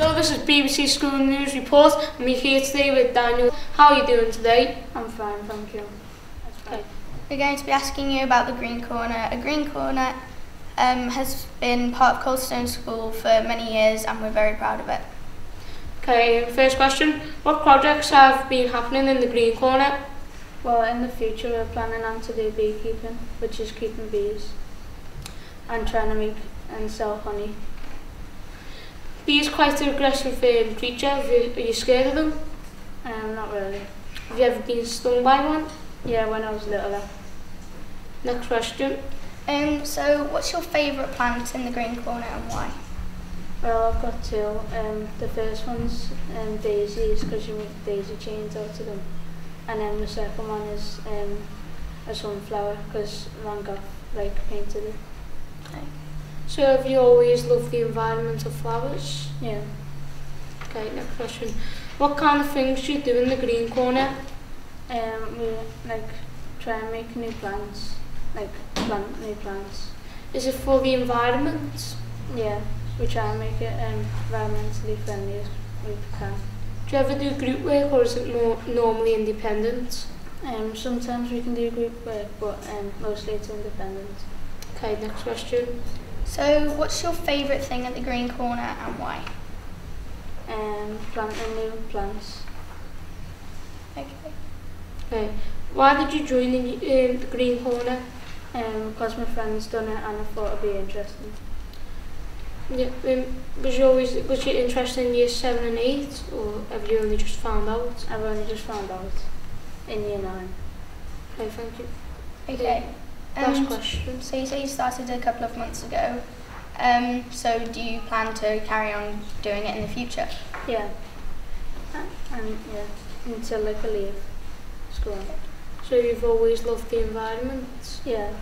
this is BBC School News Report. I'm here today with Daniel. How are you doing today? I'm fine, thank you. Okay. We're going to be asking you about the Green Corner. A Green Corner um, has been part of Calderstones School for many years and we're very proud of it. Okay, first question. What projects have been happening in the Green Corner? Well, in the future we're planning on to do beekeeping, which is keeping bees and trying to make and sell honey. Bees quite an aggressive um, creature. Have you, are you scared of them? Um, not really. Have you ever been stung by one? Yeah, when I was little. Next question. Um, so what's your favourite plant in the Green Corner and why? Well, I've got two. Um, the first one's um, daisies because you make daisy chains out of them. And then the second one is um, a sunflower because Van Gogh like painted it. Okay. So have you always loved the environment of flowers? Yeah. Okay, next question. What kind of things do you do in the Green Corner? Um, we like try and make new plants, like plant new plants. Is it for the environment? Yeah, we try and make it um, environmentally friendly as we can. Do you ever do group work or is it more normally independent? Um, sometimes we can do group work, but um, mostly it's independent. Okay, next question. So what's your favourite thing at the Green Corner and why? Um, planting new plants. Okay. Okay. Why did you join the, uh, the Green Corner? Um, because my friends done it and I thought it'd be interesting. Yeah, um, was you always was you interested in year seven and eight, or have you only just found out? I've only just found out in year nine. Okay, thank you. Okay. Last question. So you say you started a couple of months ago. Um, so do you plan to carry on doing it in the future? Yeah. Um, yeah. Until like I leave school. So you've always loved the environment? Yeah.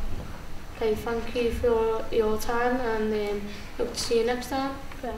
Okay, thank you for your time and um, hope to see you next time. Yeah.